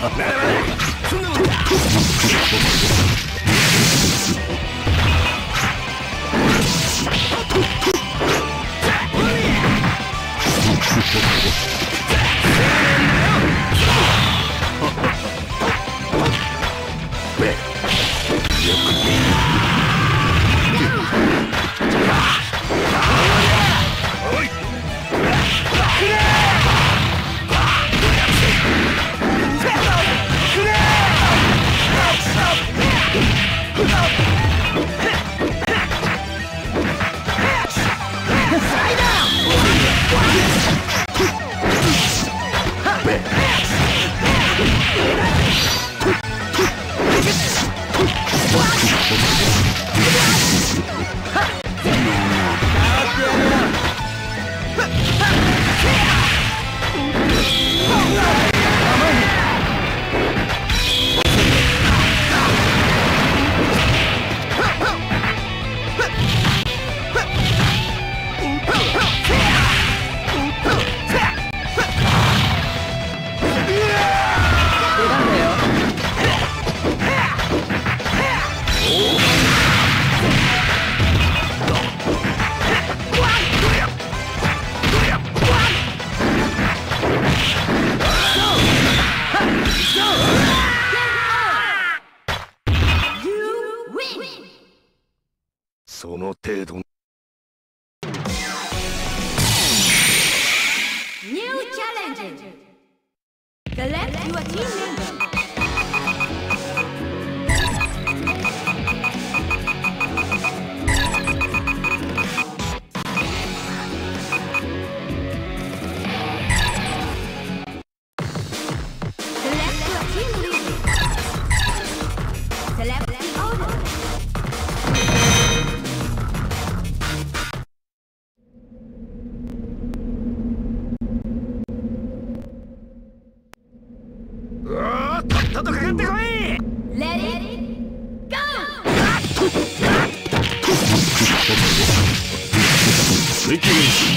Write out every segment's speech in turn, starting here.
そんなもんだ Thank you. その程ニューチャレンジ責任レ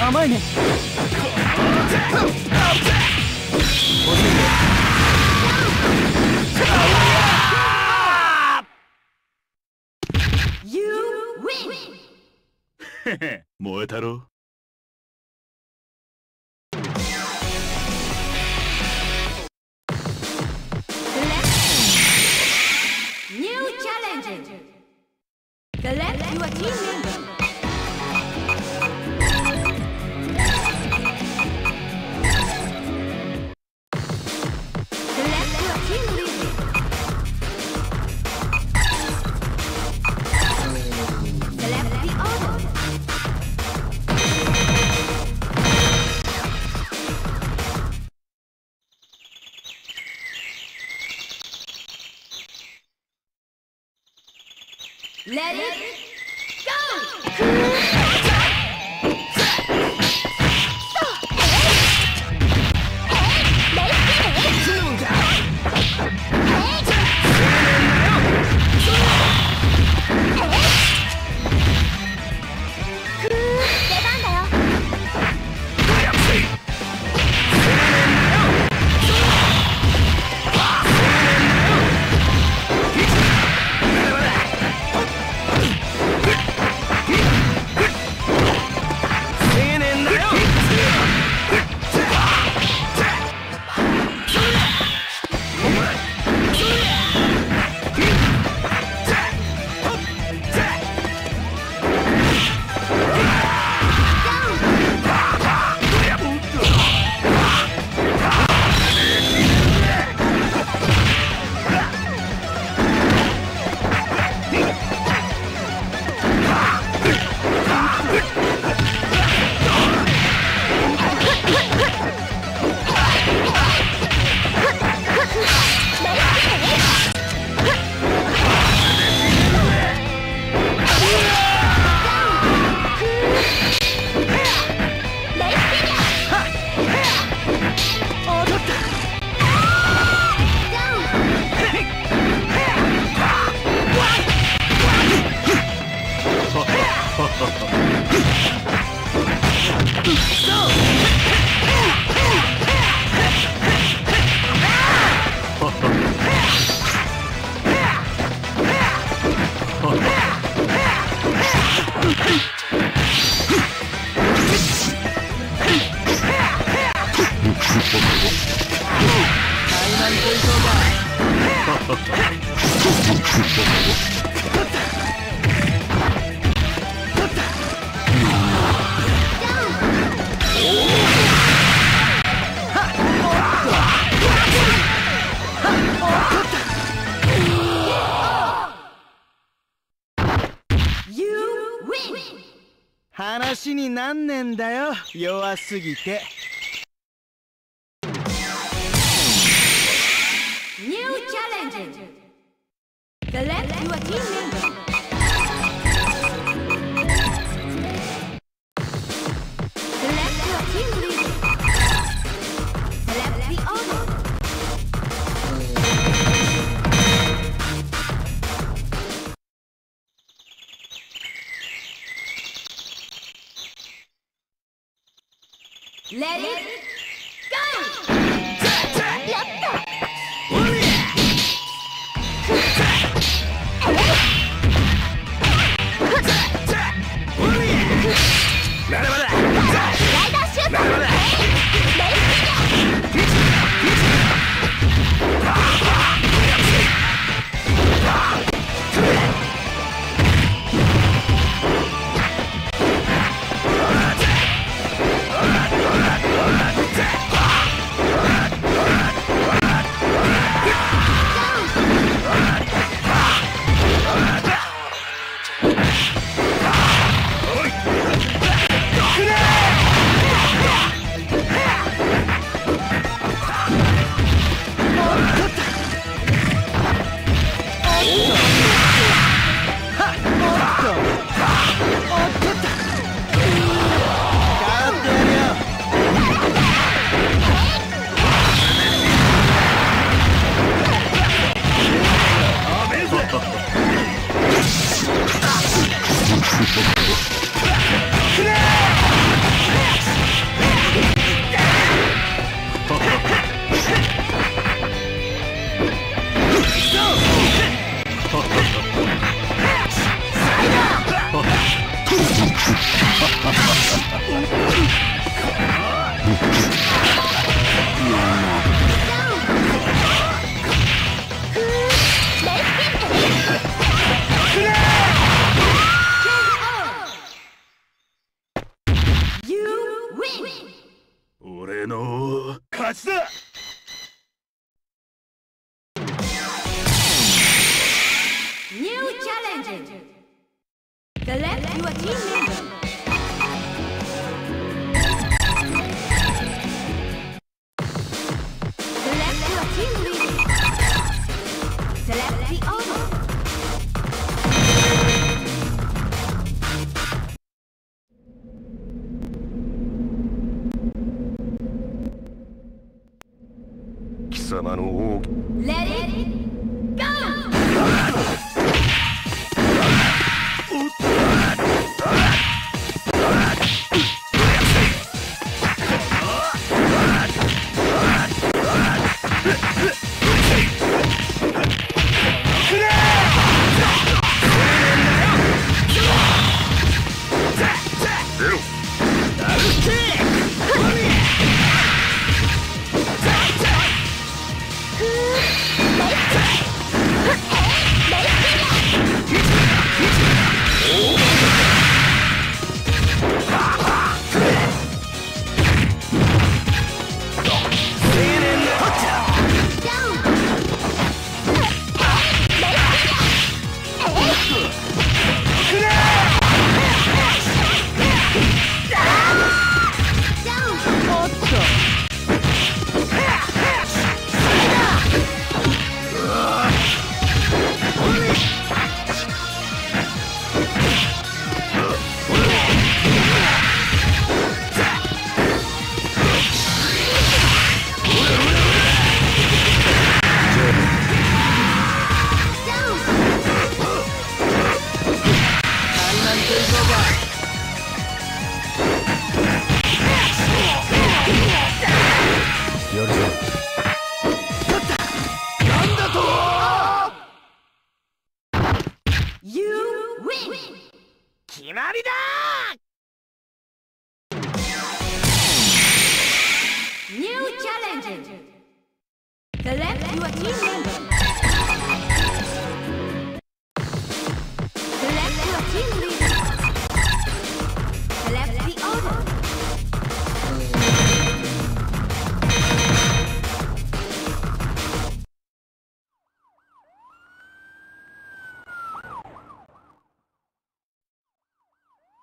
甘いね燃えたろ Select new challenger. Select your team member. Select Let it go! 話になんねんだよ弱すぎて New challenge. Select your team challenge. Select your team member.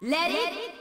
Let it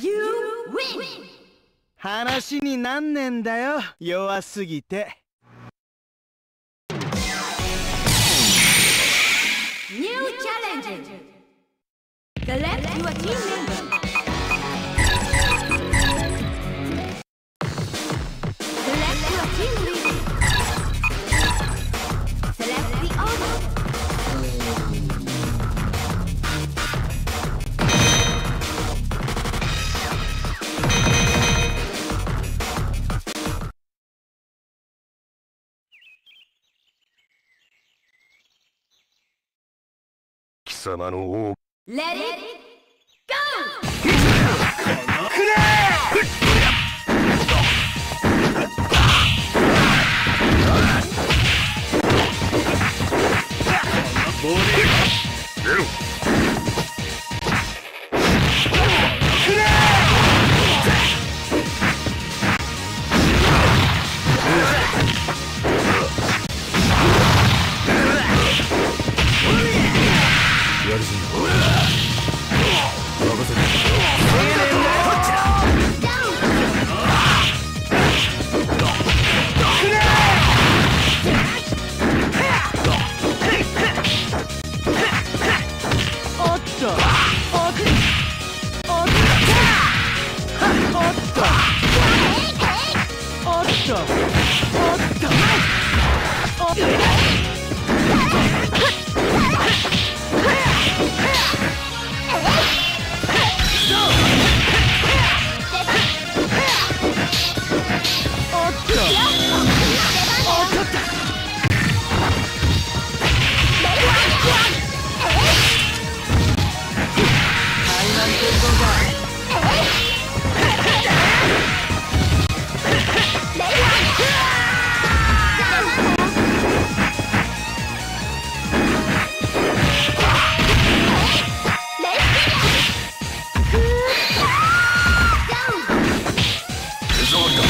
You win! 話になんねんだよ弱すぎて New challenger! Select your team member. 様の王。レディーゴーやるし任せておっと Zorgo.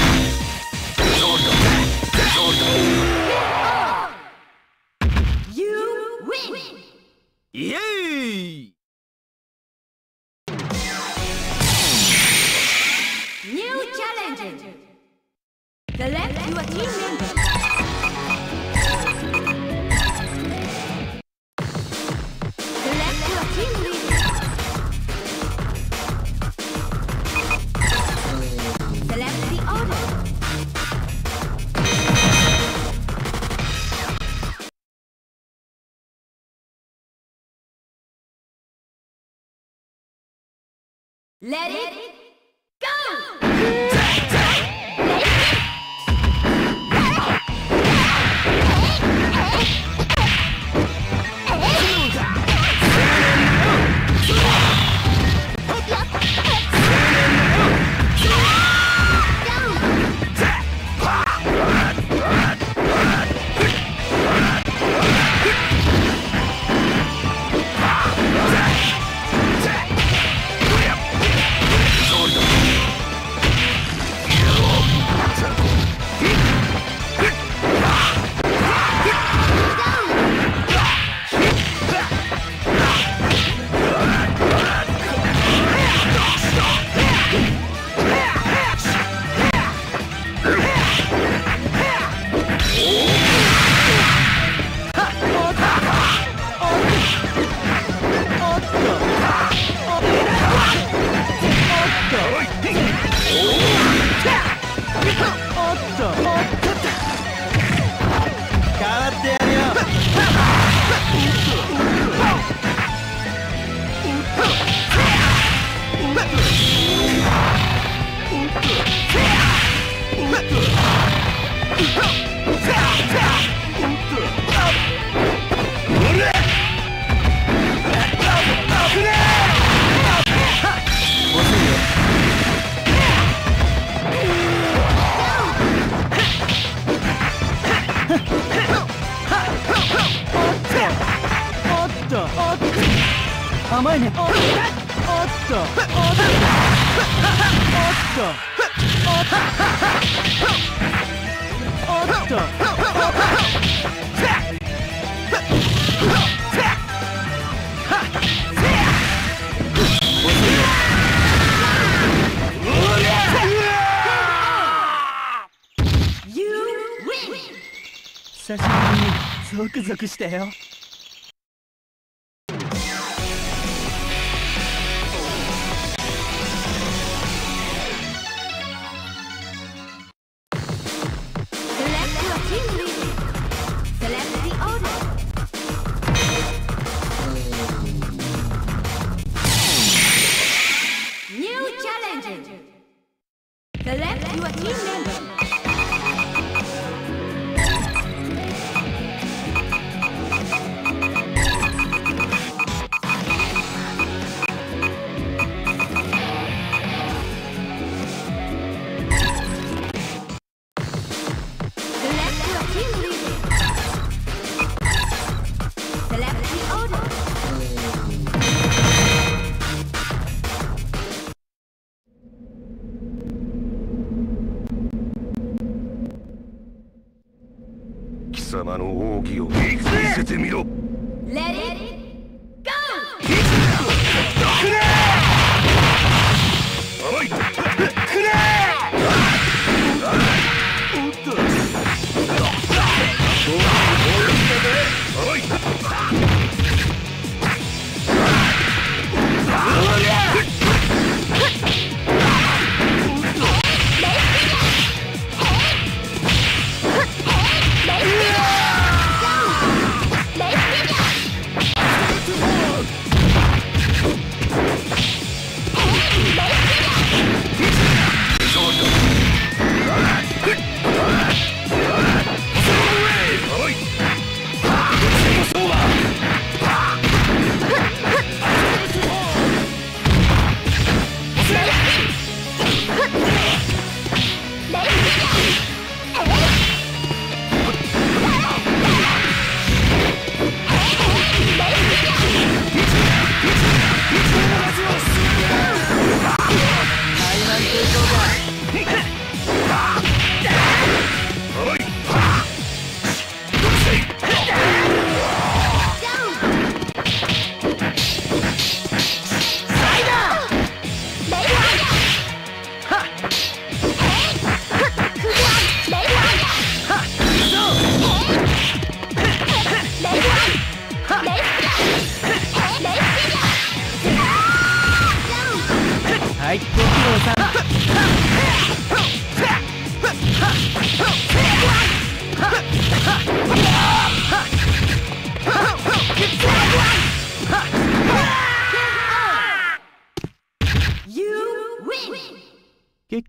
Let it go! 甘いねおっと。おっと。おっと。おっと。おっと。久しぶりにゾクゾクしたよ Select your team member.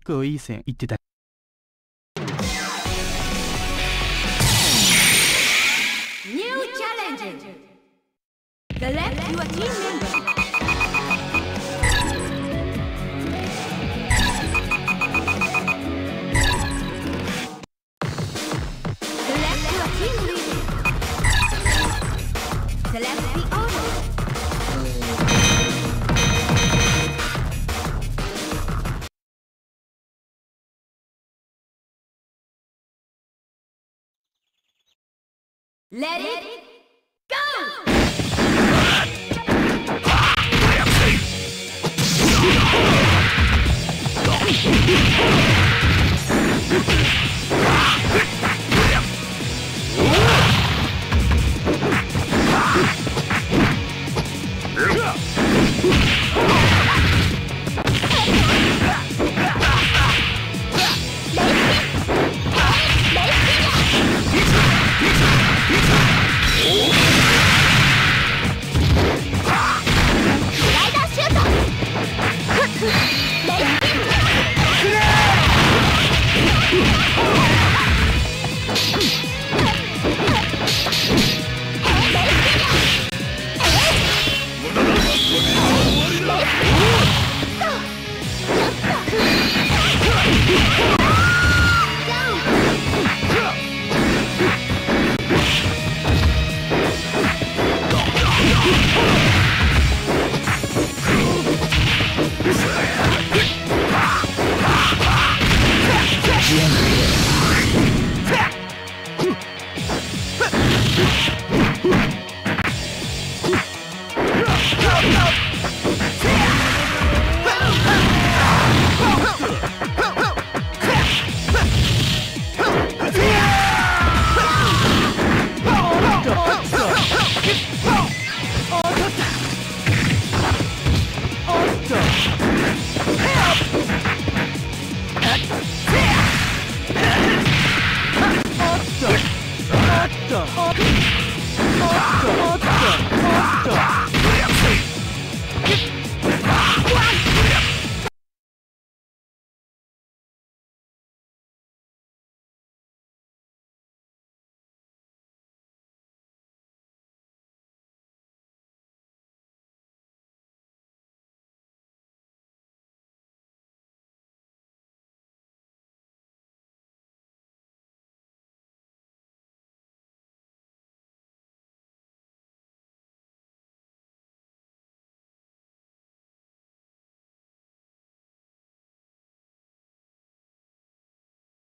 構いい線いってた New challenger. Select your team member. Select your team leader. Select. Let it go!